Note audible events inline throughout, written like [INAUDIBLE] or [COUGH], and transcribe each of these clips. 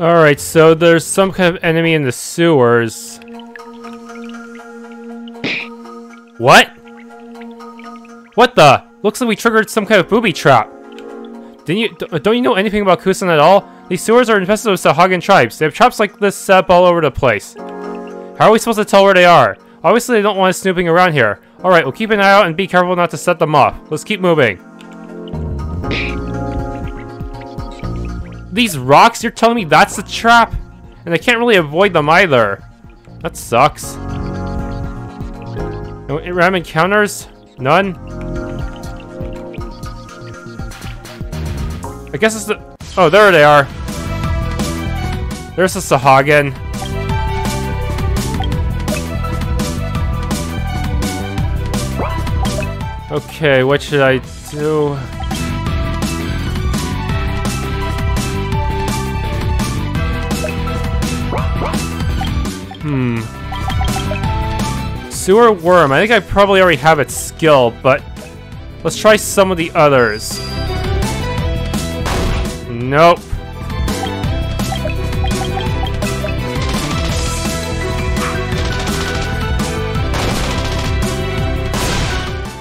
Alright, so there's some kind of enemy in the sewers. What? What the? Looks like we triggered some kind of booby trap. Didn't you? Don't you know anything about Khusan at all? These sewers are infested with Sahagin tribes. They have traps like this set up all over the place. How are we supposed to tell where they are? Obviously, they don't want us snooping around here. Alright, we'll keep an eye out and be careful not to set them off. Let's keep moving. These rocks, you're telling me that's the trap? And I can't really avoid them either. That sucks. No encounters? None? I guess it's the... Oh, there they are. There's the Sahagin. Okay, what should I do? Sewer Worm. I think I probably already have its skill, but let's try some of the others. Nope.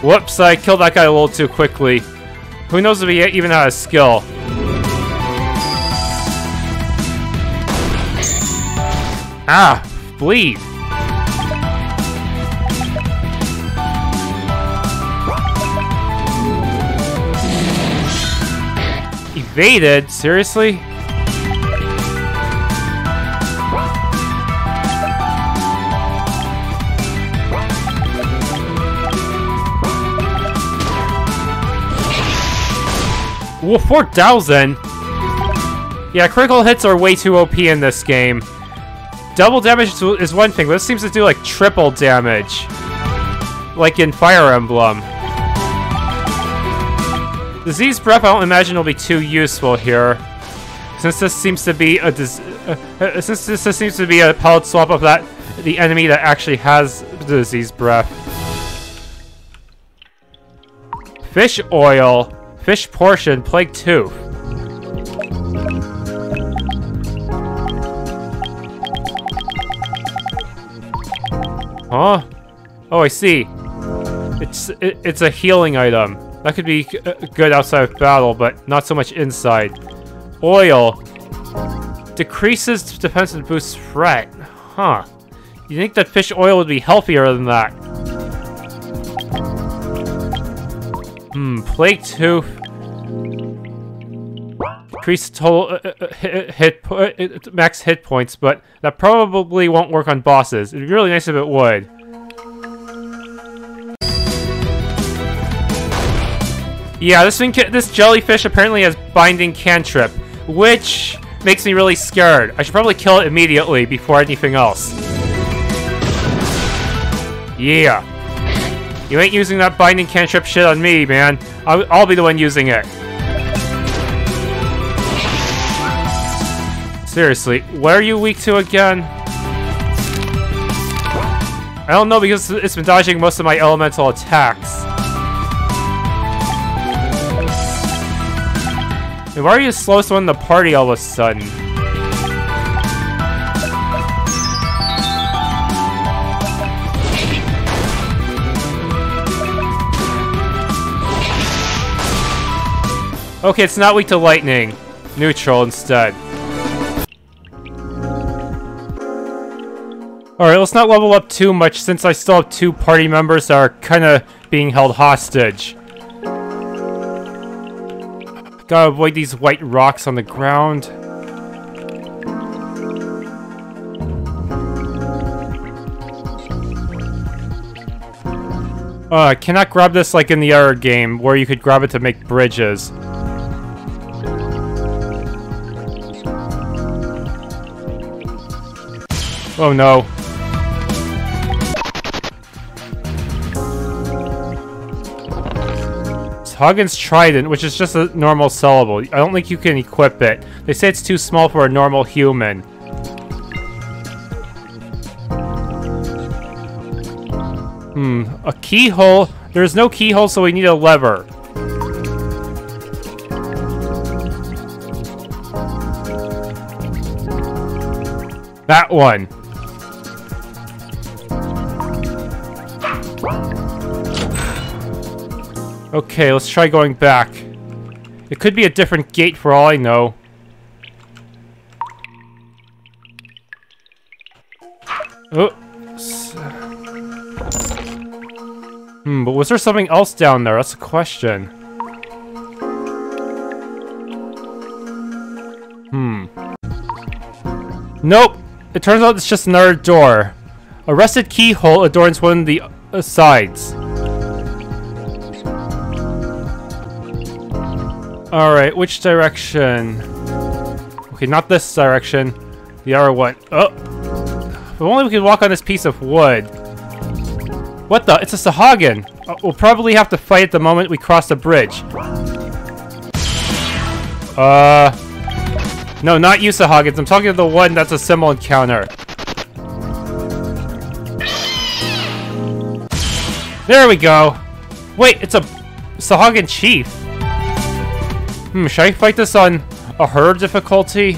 Whoops, I killed that guy a little too quickly. Who knows if he even had a skill. Ah, bleed. Evaded? Seriously? Well, 4,000? Yeah, critical hits are way too OP in this game. Double damage is one thing, but this seems to do like triple damage. Like in Fire Emblem. Disease Breath I don't imagine will be too useful here. Since this seems to be a uh, uh, since this seems to be a palette swap of that the enemy that actually has Disease Breath. Fish Oil. Fish portion, plague tooth. Huh? Oh, I see. It's it, it's a healing item. That could be uh, good outside of battle, but not so much inside. Oil. Decreases defense and boosts threat. Huh. You think that fish oil would be healthier than that? Hmm, Plague Tooth. Increase total uh, uh, hit, hit uh, max hit points, but that probably won't work on bosses. It'd be really nice if it would. Yeah, this thing, this jellyfish apparently has binding cantrip, which makes me really scared. I should probably kill it immediately before anything else. Yeah. You ain't using that binding cantrip shit on me, man. I'll, I'll be the one using it. Seriously, what are you weak to again? I don't know because it's been dodging most of my elemental attacks. Why are you the slowest one in the party all of a sudden? Okay, it's not weak to lightning. Neutral instead. Alright, let's not level up too much since I still have two party members that are kinda being held hostage. Gotta avoid these white rocks on the ground. Uh, I cannot grab this like in the other game, where you could grab it to make bridges. Oh no. Hagen's Trident, which is just a normal sellable. I don't think you can equip it. They say it's too small for a normal human. Hmm, a keyhole? There's no keyhole, so we need a lever. That one. Okay, let's try going back. It could be a different gate for all I know. Oh. Hmm, but was there something else down there? That's a question. Hmm. Nope! It turns out it's just another door. A rusted keyhole adorns one of the uh, sides. Alright, which direction? Okay, not this direction. The other one. Oh! If only we could walk on this piece of wood. What the? It's a Sahagin! Uh, we'll probably have to fight at the moment we cross the bridge. Uh... No, not you, Sahagins. I'm talking to the one that's a symbol encounter. There we go! Wait, it's a Sahagin chief. Hmm, should I fight this on a her difficulty?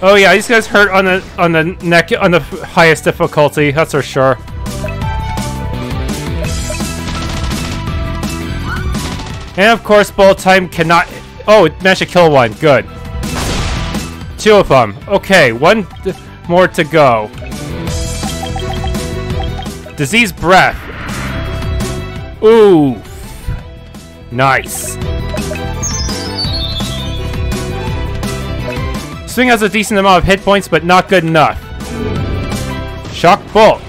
Oh yeah, these guys hurt on the on the neck on the highest difficulty. That's for sure. And of course, bullet time cannot. Oh, it managed to kill one. Good. Two of them. Okay, one more to go. Disease breath. Ooh. Nice. Swing has a decent amount of hit points, but not good enough. Shock Bolt.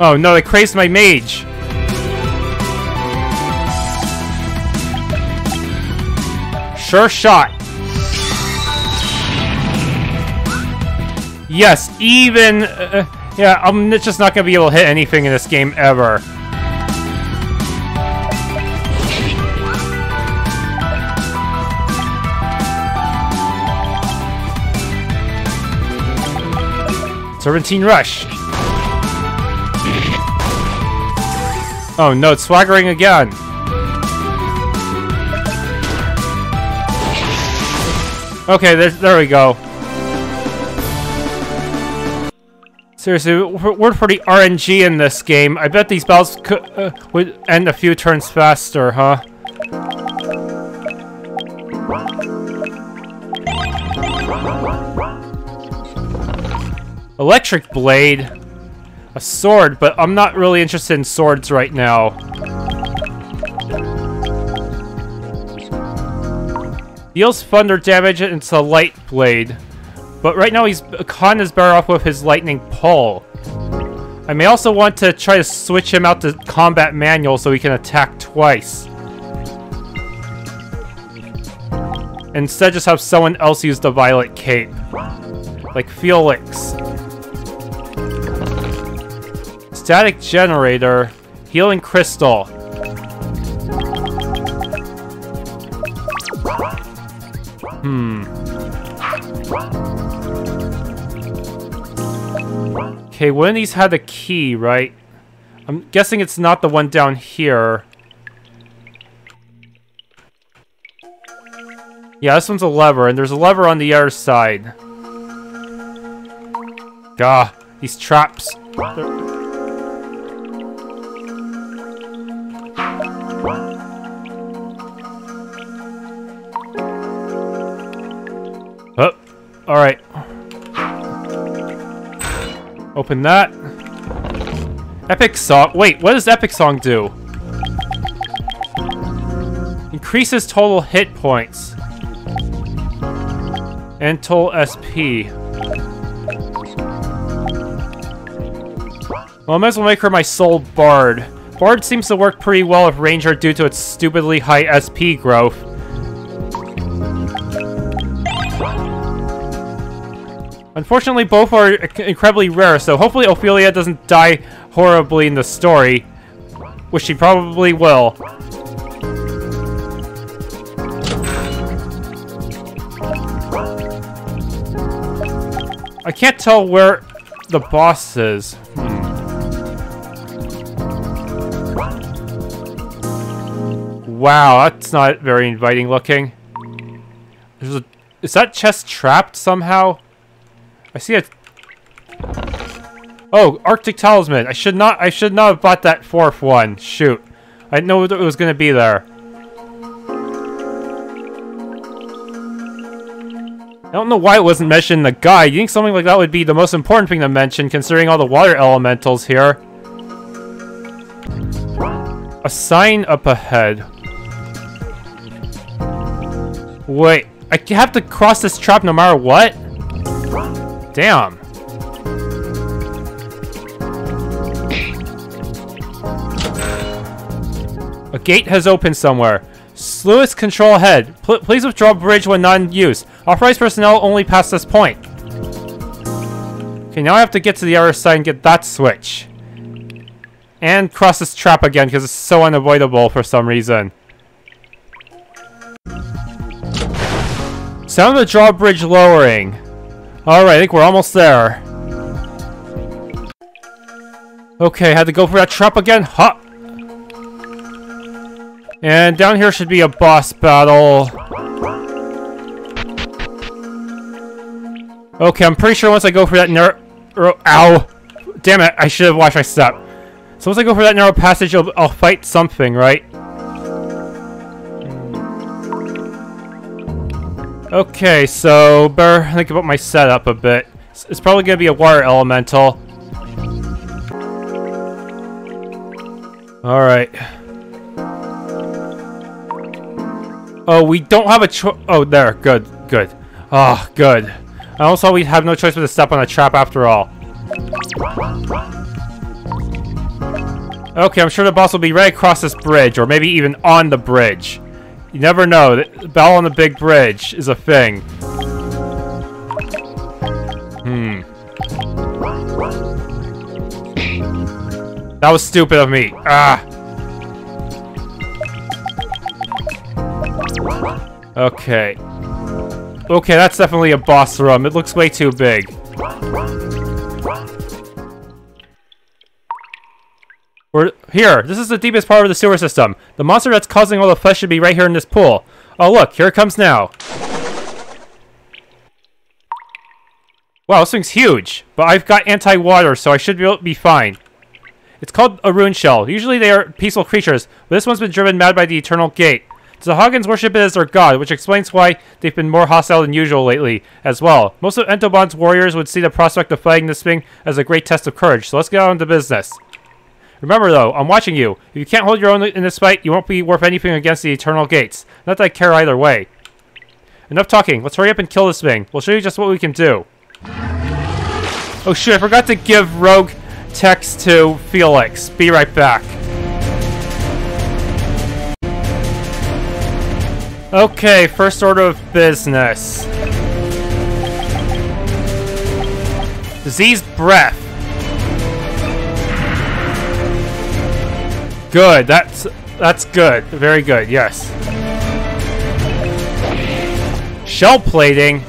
Oh no, they crazed my mage. Sure shot. Yes, even... Uh, yeah, I'm just not gonna be able to hit anything in this game ever. Serpentine Rush. Oh no, it's swaggering again. Okay, there, there we go. Seriously, we're pretty RNG in this game. I bet these battles could, uh, would end a few turns faster, huh? Electric Blade. A sword, but I'm not really interested in swords right now. Deals thunder damage into a Light Blade. But right now, he's Khan is better off with his Lightning Pull. I may also want to try to switch him out to Combat Manual so he can attack twice. Instead, just have someone else use the Violet Cape. Like Felix. Static Generator. Healing Crystal. Hmm. Okay, one of these had a key, right? I'm guessing it's not the one down here. Yeah, this one's a lever, and there's a lever on the other side. Gah, these traps. Oh, alright. Open that. Epic Song. Wait, what does Epic Song do? Increases total hit points. And total SP. Well, I might as well make her my sole Bard. Bard seems to work pretty well with Ranger due to its stupidly high SP growth. Unfortunately, both are incredibly rare, so hopefully Ophelia doesn't die horribly in the story. Which she probably will. I can't tell where the boss is. Hmm. wow, that's not very inviting looking. Is that chest trapped somehow? I see it. Oh, Arctic Talisman. I should not I should not have bought that fourth one. Shoot. I know it was gonna be there. I don't know why it wasn't mentioned in the guide. You think something like that would be the most important thing to mention, considering all the water elementals here. A sign up ahead. Wait, I have to cross this trap no matter what? Damn. A gate has opened somewhere. Sluice control ahead. P please withdraw bridge when not in use. Authorized personnel only past this point. Okay, now I have to get to the other side and get that switch. And cross this trap again because it's so unavoidable for some reason. Sound of the drawbridge lowering. Alright, I think we're almost there. Okay, had to go for that trap again. Ha! And down here should be a boss battle. Okay, I'm pretty sure once I go for that narrow... Ow! Damn it, I should have watched my step. So once I go for that narrow passage, I'll, I'll fight something, right? Okay, so better think about my setup a bit. It's probably going to be a water elemental. Alright. Oh, we don't have a choice. Oh, there. Good. Good. Oh, good. I also we'd have no choice but to step on a trap after all. Okay, I'm sure the boss will be right across this bridge, or maybe even on the bridge. You never know. The battle on the big bridge is a thing. Hmm. That was stupid of me. Ah. Okay. Okay, that's definitely a boss room. It looks way too big. We're here. This is the deepest part of the sewer system. The monster that's causing all the flesh should be right here in this pool. Oh, look. Here it comes now. Wow, this thing's huge. But I've got anti-water, so I should be, be fine. It's called a rune shell. Usually they are peaceful creatures, but this one's been driven mad by the Eternal Gate. The Sahagins worship it as their god, which explains why they've been more hostile than usual lately as well. Most of Entoban's warriors would see the prospect of fighting this thing as a great test of courage, so let's get on to business. Remember though, I'm watching you. If you can't hold your own in this fight, you won't be worth anything against the Eternal Gates. Not that I care either way. Enough talking, let's hurry up and kill this thing. We'll show you just what we can do. Oh shit, I forgot to give Rogue tech to Felix. Be right back. Okay, first order of business. Disease breath. Good, that's that's good. Very good, yes. Shell plating.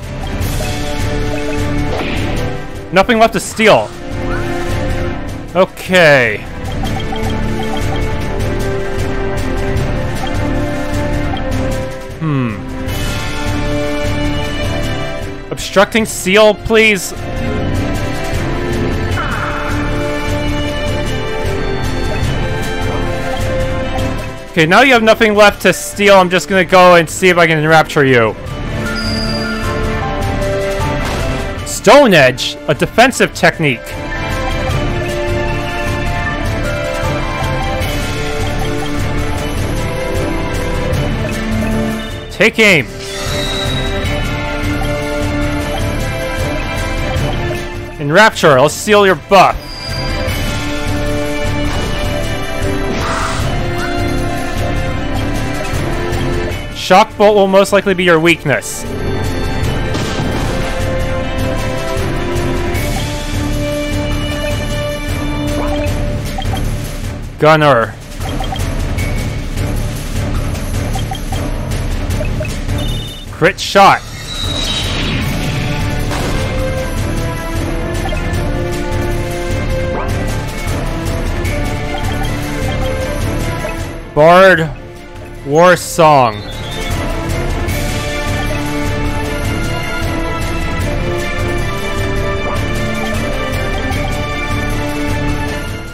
Nothing left to steal. Okay. Hmm. Obstructing seal, please. Okay, now you have nothing left to steal. I'm just gonna go and see if I can enrapture you. Stone Edge, a defensive technique. Take aim. Enrapture, I'll seal your buff. Shock Bolt will most likely be your weakness. Gunner. Crit shot. Bard War Song.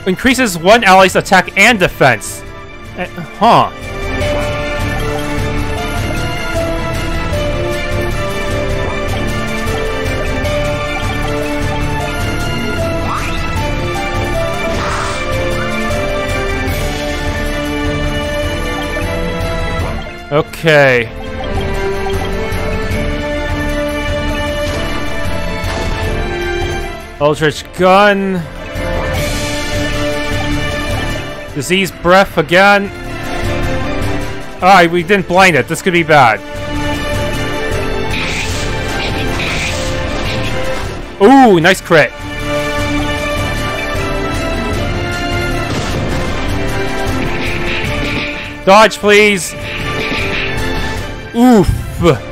Increases one ally's attack and defense. Uh, huh. Okay. Eldritch Gun. Disease Breath again. Ah, we didn't blind it. This could be bad. Ooh, nice crit. Dodge, please. Oof.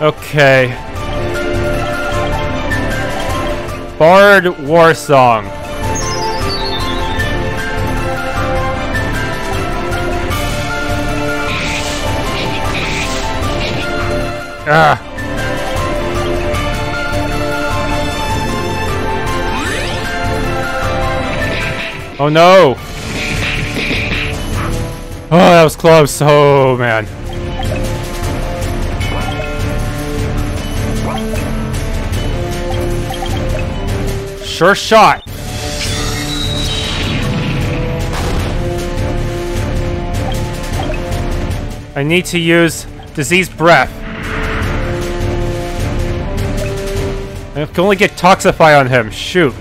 Okay. Bard War Song. Ah. Oh no! Oh, that was close. Oh man. Sure shot. I need to use Disease Breath. I can only get Toxify on him. Shoot.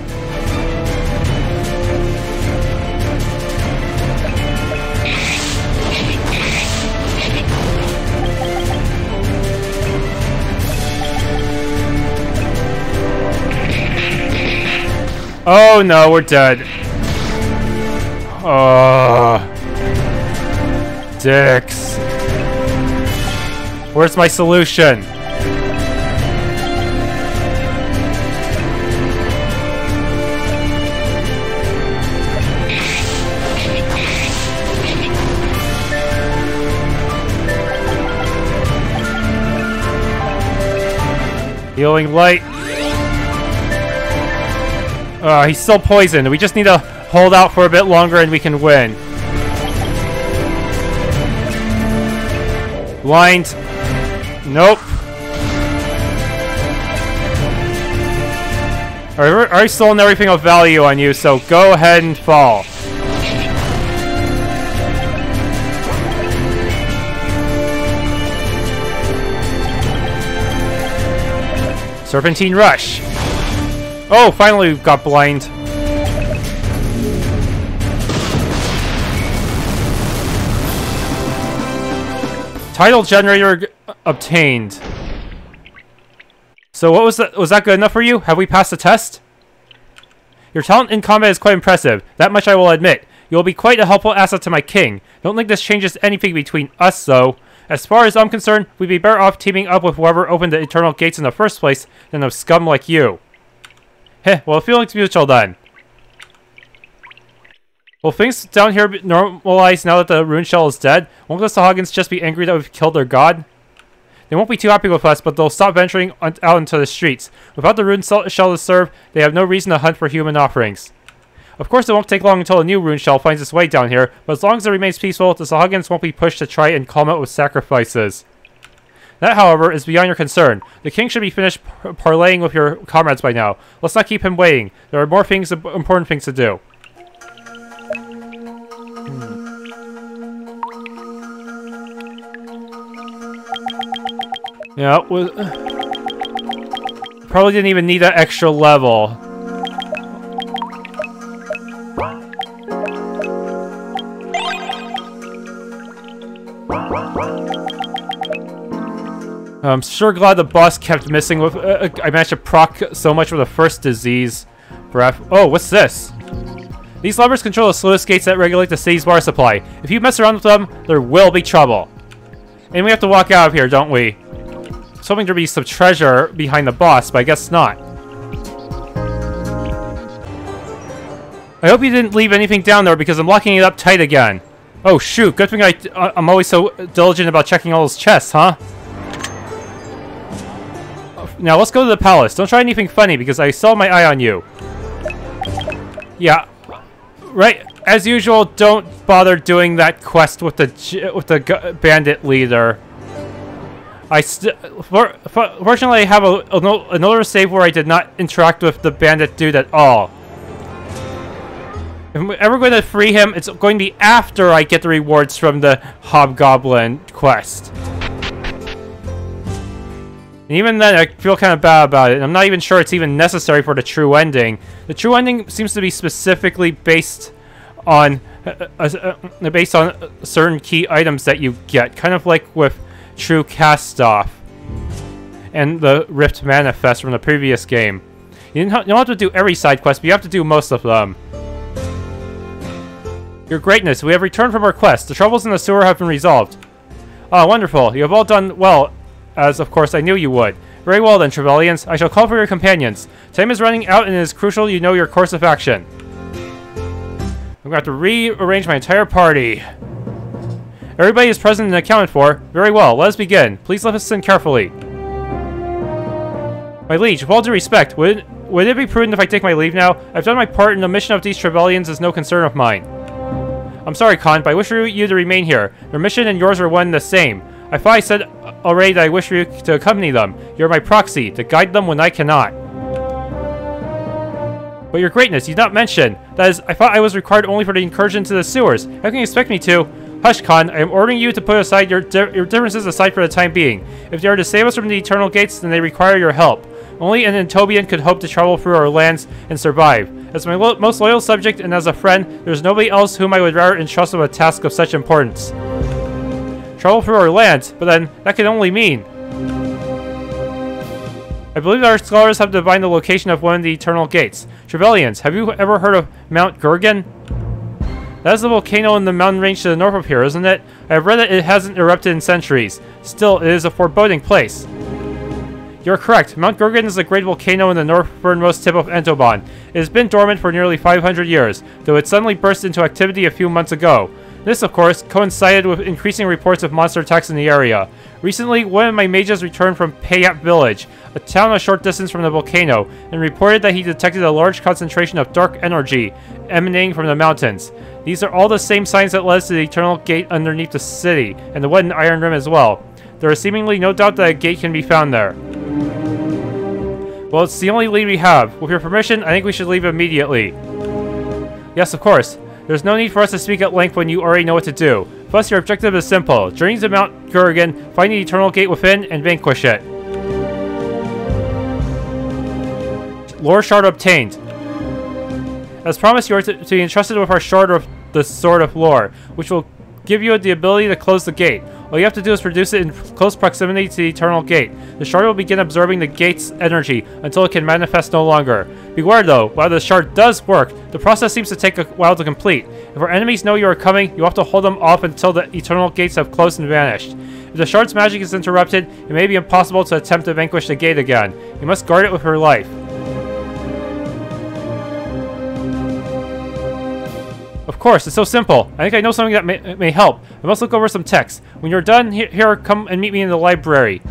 Oh no, we're dead. Oh. Dicks. Where's my solution? Healing light. Uh, he's still poisoned. We just need to hold out for a bit longer and we can win. Blind. Nope. Alright, I stolen everything of value on you, so go ahead and fall. Serpentine Rush. Oh, finally we got blind. Title generator obtained. So what was that? Was that good enough for you? Have we passed the test? Your talent in combat is quite impressive. That much I will admit. You will be quite a helpful asset to my king. Don't think this changes anything between us, though. As far as I'm concerned, we'd be better off teaming up with whoever opened the Eternal Gates in the first place than a scum like you. Heh, well, feelings mutual then. Will things down here normalized now that the rune shell is dead? Won't the Sahagins just be angry that we've killed their god? They won't be too happy with us, but they'll stop venturing out into the streets. Without the rune shell to serve, they have no reason to hunt for human offerings. Of course, it won't take long until a new rune shell finds its way down here, but as long as it remains peaceful, the Sahagins won't be pushed to try and calm it with sacrifices. That, however, is beyond your concern. The king should be finished par parlaying with your comrades by now. Let's not keep him waiting. There are more things, important things to do. Hmm. Yeah, was, [SIGHS] probably didn't even need that extra level. I'm sure glad the boss kept missing with- uh, I managed to proc so much with the first disease breath. Oh, what's this? These levers control the sluice gates that regulate the city's water supply. If you mess around with them, there will be trouble. And we have to walk out of here, don't we? I was hoping there'd be some treasure behind the boss, but I guess not. I hope you didn't leave anything down there because I'm locking it up tight again. Oh shoot, good thing I, uh, I'm always so diligent about checking all those chests, huh? Now let's go to the palace. Don't try anything funny because I saw my eye on you. Yeah. Right, as usual, don't bother doing that quest with the with the bandit leader. I for fortunately I have a, a, another save where I did not interact with the bandit dude at all. If I'm ever going to free him, it's going to be after I get the rewards from the Hobgoblin quest. And even then, I feel kind of bad about it. I'm not even sure it's even necessary for the true ending. The true ending seems to be specifically based on uh, uh, uh, based on certain key items that you get, kind of like with True Castoff and the Rift Manifest from the previous game. You don't have to do every side quest, but you have to do most of them. Your greatness, we have returned from our quest. The troubles in the sewer have been resolved. Ah, oh, wonderful. You have all done well, as of course I knew you would. Very well then, Trevellians. I shall call for your companions. Time is running out and it is crucial you know your course of action. I'm going to have to rearrange my entire party. Everybody is present and accounted for. Very well, let us begin. Please let us listen carefully. My liege, with all due respect, would, would it be prudent if I take my leave now? I've done my part and the mission of these Trevellians is no concern of mine. I'm sorry, Khan, but I wish you to remain here. Your mission and yours are one and the same. I thought I said already that I wish you to accompany them. You're my proxy, to guide them when I cannot. But your greatness, you did not mention. That is, I thought I was required only for the incursion to the sewers. How can you expect me to? Hush, Khan. I am ordering you to put aside your, di your differences aside for the time being. If they are to save us from the Eternal Gates, then they require your help. Only an Entobian could hope to travel through our lands and survive. As my lo most loyal subject and as a friend, there's nobody else whom I would rather entrust with a task of such importance. Travel through our lands, but then that can only mean... I believe our scholars have divined the location of one of the Eternal Gates. Trevellians, have you ever heard of Mount Gurgan? That is the volcano in the mountain range to the north of here, isn't it? I have read that it hasn't erupted in centuries. Still, it is a foreboding place. You're correct. Mount Gurgan is a great volcano in the northernmost tip of Entoban. It has been dormant for nearly 500 years, though it suddenly burst into activity a few months ago. This, of course, coincided with increasing reports of monster attacks in the area. Recently, one of my mages returned from Payap Village, a town a short distance from the volcano, and reported that he detected a large concentration of dark energy emanating from the mountains. These are all the same signs that led us to the Eternal Gate underneath the city, and the one Wooden Ironrim as well. There is seemingly no doubt that a gate can be found there. Well, it's the only lead we have. With your permission, I think we should leave immediately. Yes, of course. There's no need for us to speak at length when you already know what to do. Plus, your objective is simple. Journey to Mount Gurgan, find the Eternal Gate within, and vanquish it. Lore Shard obtained. As promised, you are to, to be entrusted with our Shard of the Sword of Lore, which will give you the ability to close the gate. All you have to do is produce it in close proximity to the Eternal Gate. The shard will begin absorbing the gate's energy until it can manifest no longer. Beware though, while the shard does work, the process seems to take a while to complete. If our enemies know you are coming, you have to hold them off until the Eternal Gates have closed and vanished. If the shard's magic is interrupted, it may be impossible to attempt to vanquish the gate again. You must guard it with your life. Of course, it's so simple. I think I know something that may, may help. I must look over some text. When you're done, he here, come and meet me in the library.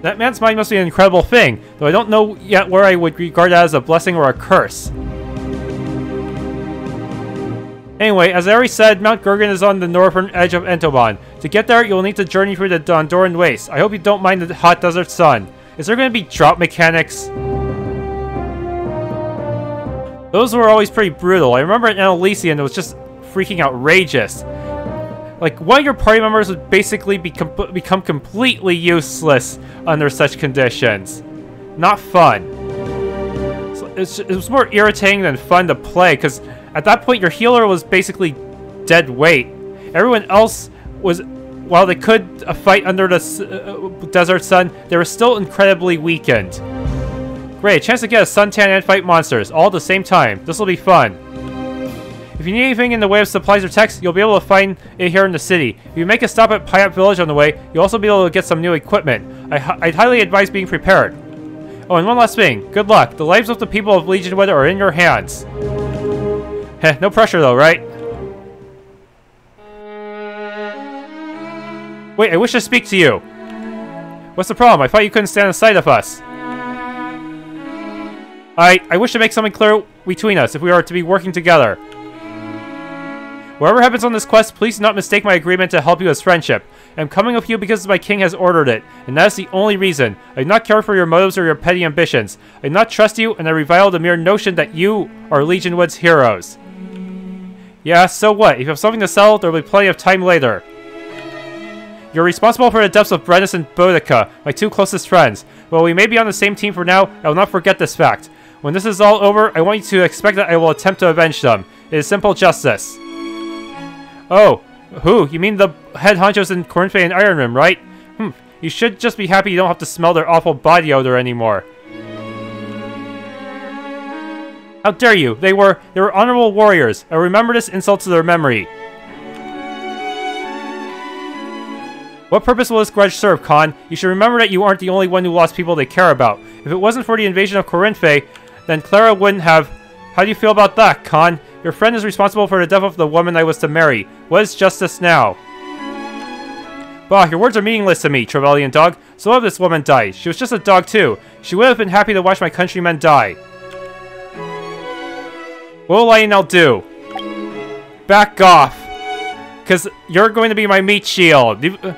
That man's mind must be an incredible thing, though I don't know yet where I would regard that as a blessing or a curse. Anyway, as I already said, Mount Gurgan is on the northern edge of Entoban. To get there, you'll need to journey through the Dondoran Waste. I hope you don't mind the hot desert sun. Is there going to be drop mechanics? Those were always pretty brutal. I remember in Elysian, it was just freaking outrageous. Like, one of your party members would basically be com become completely useless under such conditions. Not fun. So it was more irritating than fun to play, because at that point your healer was basically dead weight. Everyone else was while they could uh, fight under the s- uh, desert sun, they were still incredibly weakened. Great, chance to get a suntan and fight monsters, all at the same time. This will be fun. If you need anything in the way of supplies or text, you'll be able to find it here in the city. If you make a stop at Pyat Village on the way, you'll also be able to get some new equipment. I would highly advise being prepared. Oh, and one last thing. Good luck. The lives of the people of Legionwood are in your hands. Heh, no pressure though, right? Wait, I wish to speak to you. What's the problem? I thought you couldn't stand the sight of us. I I wish to make something clear between us if we are to be working together. Whatever happens on this quest, please do not mistake my agreement to help you as friendship. I'm coming with you because my king has ordered it, and that is the only reason. I do not care for your motives or your petty ambitions. I do not trust you, and I revile the mere notion that you are Legionwood's heroes. Yeah, so what? If you have something to sell, there will be plenty of time later. You're responsible for the deaths of Brennus and Boudica, my two closest friends. While we may be on the same team for now, I will not forget this fact. When this is all over, I want you to expect that I will attempt to avenge them. It is simple justice. Oh, who? You mean the head honchos in Corinthe and Ironrim, right? Hmm, you should just be happy you don't have to smell their awful body odor anymore. How dare you? They were they were honorable warriors. I remember this insult to their memory. What purpose will this grudge serve, Khan? You should remember that you aren't the only one who lost people they care about. If it wasn't for the invasion of Corinthe, then Clara wouldn't have... How do you feel about that, Khan? Your friend is responsible for the death of the woman I was to marry. What is justice now? Bah, your words are meaningless to me, Trevellian dog. So have this woman died. She was just a dog too. She would have been happy to watch my countrymen die. What will Lionel do? Back off. Because you're going to be my meat shield. Uh,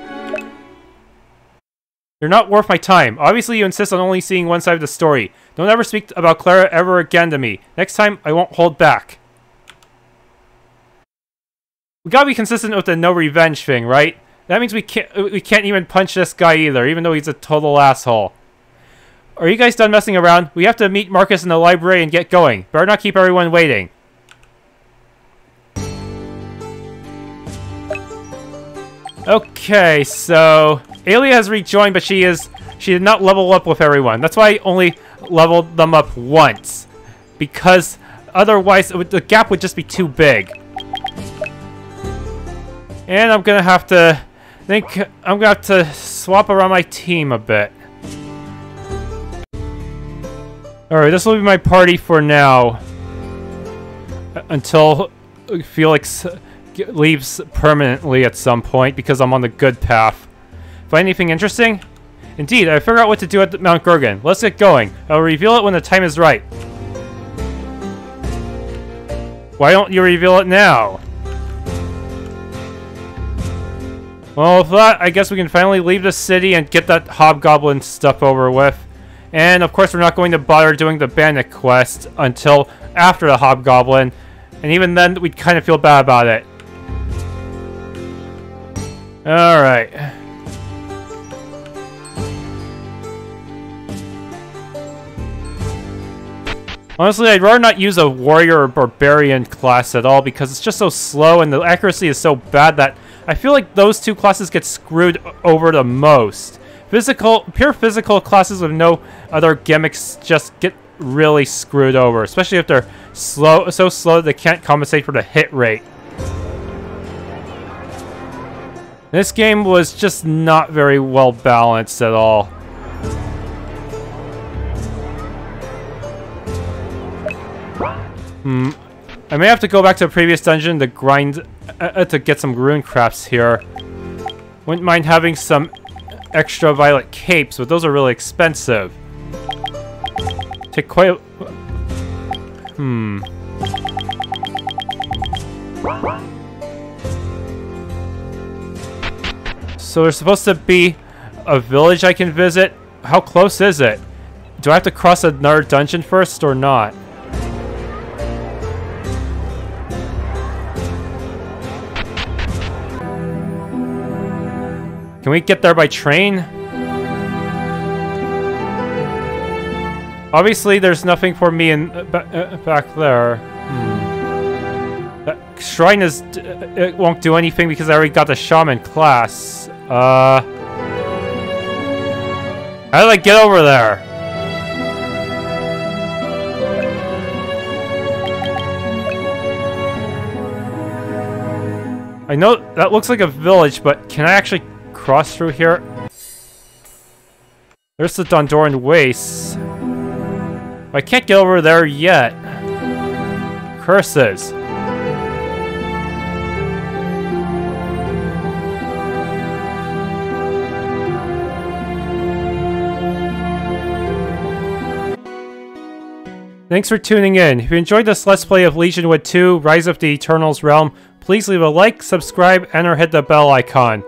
You're not worth my time. Obviously, you insist on only seeing one side of the story. Don't ever speak about Clara ever again to me. Next time, I won't hold back. We gotta be consistent with the no revenge thing, right? That means we can't we can't even punch this guy either, even though he's a total asshole. Are you guys done messing around? We have to meet Marcus in the library and get going. Better not keep everyone waiting. Okay, so Aelia has rejoined, but she is she did not level up with everyone. That's why I only leveled them up once. Because otherwise would, the gap would just be too big. And I'm gonna have to think I'm gonna have to swap around my team a bit. Alright, this will be my party for now. Until Felix leaves permanently at some point because I'm on the good path. Find anything interesting? Indeed, I figured out what to do at Mount Gurgan. Let's get going. I'll reveal it when the time is right. Why don't you reveal it now? Well, with that, I guess we can finally leave the city and get that Hobgoblin stuff over with. And of course, we're not going to bother doing the Bandit quest until after the Hobgoblin. And even then, we'd kind of feel bad about it. Alright. Honestly, I'd rather not use a warrior or barbarian class at all because it's just so slow and the accuracy is so bad that I feel like those two classes get screwed over the most. Physical, pure physical classes with no other gimmicks just get really screwed over, especially if they're slow, so slow they can't compensate for the hit rate. This game was just not very well balanced at all. Hmm. I may have to go back to the previous dungeon to grind uh, uh, to get some rune crafts here. Wouldn't mind having some extra violet capes, but those are really expensive. Take quite a... Hmm. So there's supposed to be a village I can visit. How close is it? Do I have to cross another dungeon first or not? Can we get there by train? Obviously, there's nothing for me in uh, uh, back there. Hmm. shrine is it won't do anything because I already got the shaman class. Uh, how do I get over there? I know that looks like a village, but can I actually cross through here? There's the Dondoran Wastes. I can't get over there yet. Curses. Thanks for tuning in. If you enjoyed this Let's Play of Legionwood 2 Rise of the Eternals Realm, please leave a like, subscribe, and or hit the bell icon.